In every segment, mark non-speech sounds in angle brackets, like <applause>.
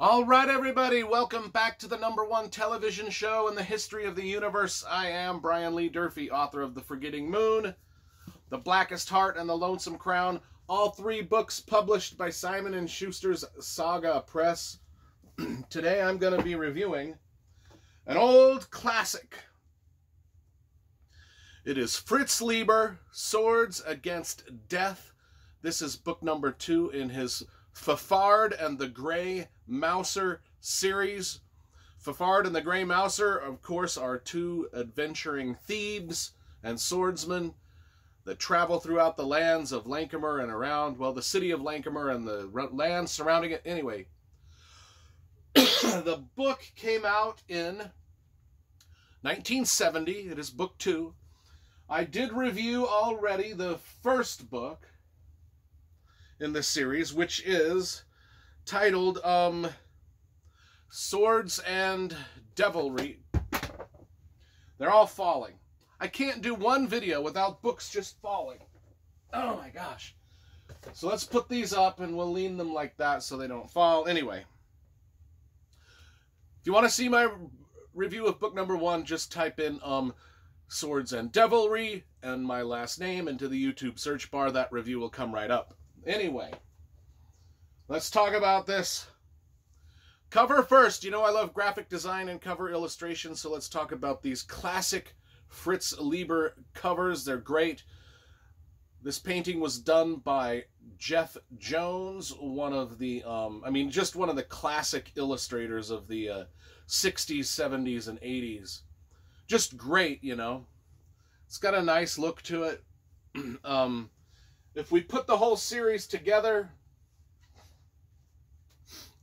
All right, everybody, welcome back to the number one television show in the history of the universe. I am Brian Lee Durfee, author of The Forgetting Moon, The Blackest Heart, and The Lonesome Crown. All three books published by Simon and Schuster's Saga Press. <clears throat> Today I'm going to be reviewing an old classic. It is Fritz Leiber, Swords Against Death. This is book number two in his Fafhrd and the Grey Mouser series. Fafhrd and the Grey Mouser, of course, are two adventuring thieves and swordsmen that travel throughout the lands of Lankhmar and around, well, the city of Lankhmar and the lands surrounding it. Anyway, <coughs> the book came out in 1970. It is book two. I did review already the first book in this series, which is titled um, Swords and Deviltry. They're all falling. I can't do one video without books just falling. Oh my gosh. So let's put these up and we'll lean them like that so they don't fall. Anyway, if you want to see my review of book number one, just type in um, Swords and Deviltry and my last name into the YouTube search bar. That review will come right up. Anyway, let's talk about this. Cover first. You know I love graphic design and cover illustration, so let's talk about these classic Fritz Leiber covers. They're great. This painting was done by Jeff Jones, one of the, um, I mean, just one of the classic illustrators of the uh, 60s, 70s, and 80s. Just great, you know. It's got a nice look to it. <clears throat> um, if we put the whole series together,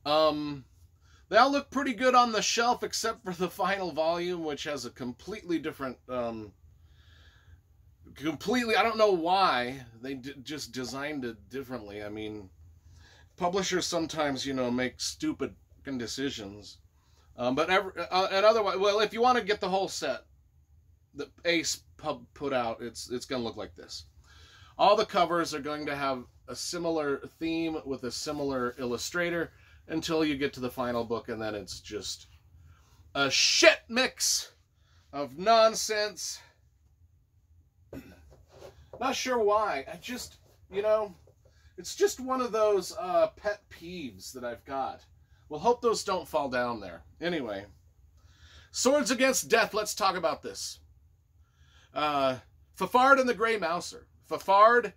um, they all look pretty good on the shelf except for the final volume, which has a completely different, um, completely, I don't know why they just designed it differently. I mean, publishers sometimes, you know, make stupid decisions. Um, but every, uh, and otherwise, well, if you want to get the whole set, the Ace pub put out, it's it's going to look like this. All the covers are going to have a similar theme with a similar illustrator until you get to the final book, and then it's just a shit mix of nonsense. <clears throat> Not sure why. I just, you know, it's just one of those uh, pet peeves that I've got. We'll hope those don't fall down there. Anyway, Swords Against Death, let's talk about this. Uh, Fafhrd and the Grey Mouser. Fafhrd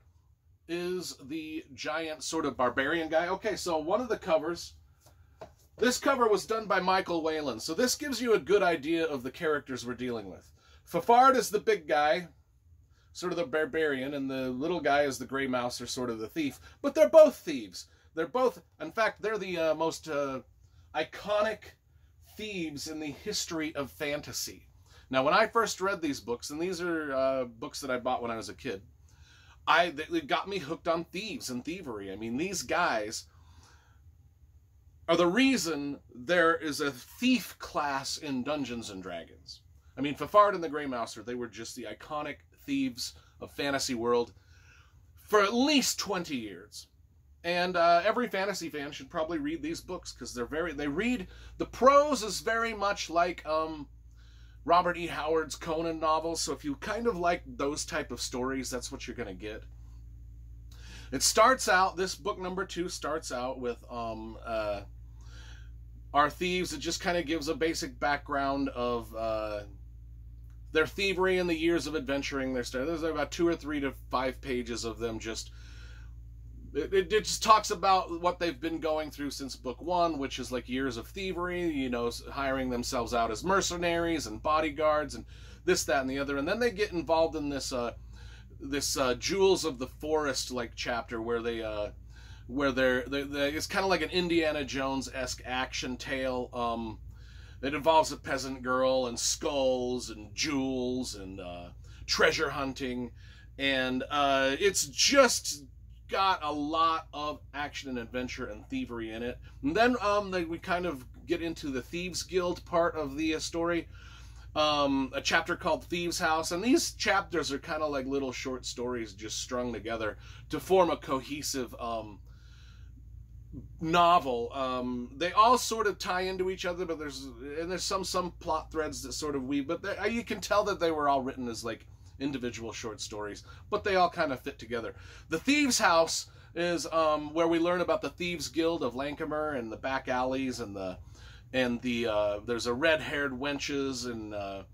is the giant sort of barbarian guy. Okay, so one of the covers, this cover was done by Michael Whelan. So this gives you a good idea of the characters we're dealing with. Fafhrd is the big guy, sort of the barbarian, and the little guy is the gray Mouser sort of the thief. But they're both thieves. They're both, in fact, they're the uh, most uh, iconic thieves in the history of fantasy. Now, when I first read these books, and these are uh, books that I bought when I was a kid, I it got me hooked on thieves and thievery. I mean, these guys are the reason there is a thief class in Dungeons and Dragons. I mean, Fafhrd and the Grey Mouser, they were just the iconic thieves of fantasy world for at least 20 years. And uh, every fantasy fan should probably read these books because they're very, they read, the prose is very much like um, Robert E. Howard's Conan novels. So if you kind of like those type of stories, that's what you're going to get. It starts out, this book number two starts out with um, uh, our thieves. It just kind of gives a basic background of uh, their thievery and the years of adventuring. Story. There's about two or three to five pages of them just it, it, it, just talks about what they've been going through since book one, which is like years of thievery, you know, hiring themselves out as mercenaries and bodyguards and this, that, and the other. And then they get involved in this, uh, this uh, Jewels of the Forest like chapter where they, uh, where they're, they're, they're it's kind of like an Indiana Jones esque action tale. Um, it involves a peasant girl and skulls and jewels and uh, treasure hunting, and uh, it's just got a lot of action and adventure and thievery in it. And then um, they, we kind of get into the Thieves Guild part of the uh, story. Um, a chapter called Thieves House, and these chapters are kind of like little short stories just strung together to form a cohesive um, novel. Um, they all sort of tie into each other, but there's and there's some some plot threads that sort of weave. But they, you can tell that they were all written as like individual short stories, but they all kind of fit together. The Thieves' House is um, where we learn about the Thieves Guild of Lankhmar and the back alleys and the and the uh, there's a red-haired wenches and uh,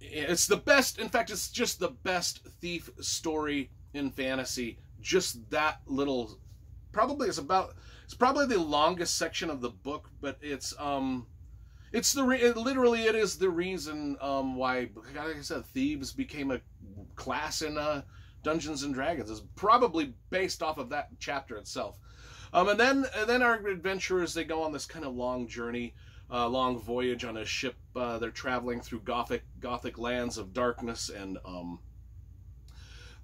it's the best. In fact, it's just the best thief story in fantasy. Just that little, probably it's about it's probably the longest section of the book, but it's um, it's the it, literally it is the reason um why like I said thieves became a class in uh, Dungeons and Dragons. is probably based off of that chapter itself. Um, and then and then our adventurers they go on this kind of long journey, uh, long voyage on a ship. Uh, they're traveling through gothic gothic lands of darkness and um,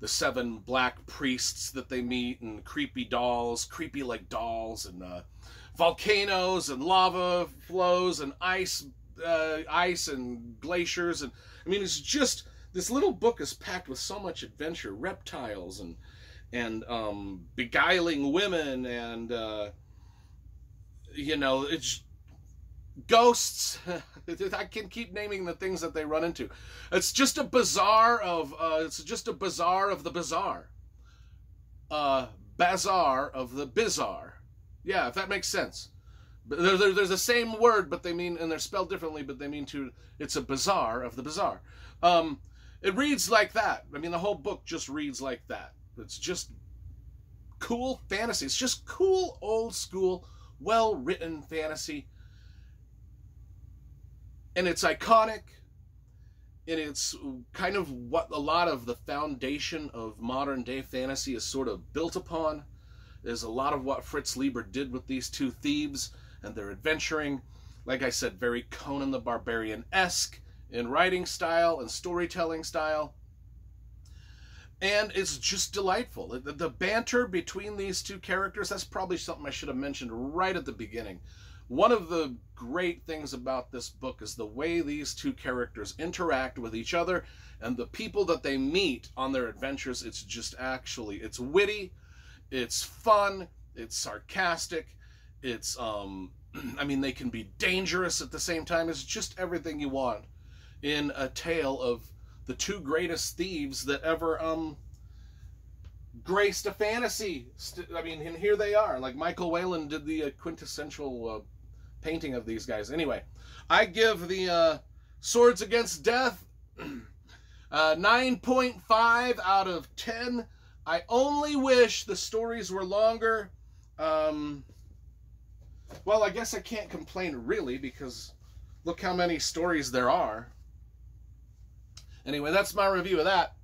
the seven black priests that they meet and creepy dolls, creepy like dolls and uh, volcanoes and lava flows and ice, uh, ice and glaciers and I mean it's just this little book is packed with so much adventure, reptiles and and um, beguiling women and uh, you know it's ghosts. <laughs> I can keep naming the things that they run into. It's just a bazaar of uh, it's just a bazaar of the bizarre. Uh, bazaar of the bizarre. Yeah, if that makes sense. They're, they're, there's the same word, but they mean, and they're spelled differently, but they mean to. It's a bazaar of the bizarre. Um, it reads like that. I mean, the whole book just reads like that. It's just cool fantasy. It's just cool, old school, well written fantasy and it's iconic and it's kind of what a lot of the foundation of modern day fantasy is sort of built upon is a lot of what Fritz Leiber did with these two thieves and their adventuring like I said very Conan the Barbarian-esque in writing style and storytelling style and it's just delightful the, the banter between these two characters that's probably something I should have mentioned right at the beginning one of the great things about this book is the way these two characters interact with each other and the people that they meet on their adventures. It's just actually, it's witty, it's fun, it's sarcastic, it's, um, <clears throat> I mean, they can be dangerous at the same time. It's just everything you want in a tale of the two greatest thieves that ever, um, graced a fantasy. I mean, and here they are. Like Michael Whelan did the uh, quintessential uh, painting of these guys. Anyway, I give the uh, Swords Against Death <clears throat> uh, 9.5 out of 10. I only wish the stories were longer. Um, well, I guess I can't complain really because look how many stories there are. Anyway, that's my review of that.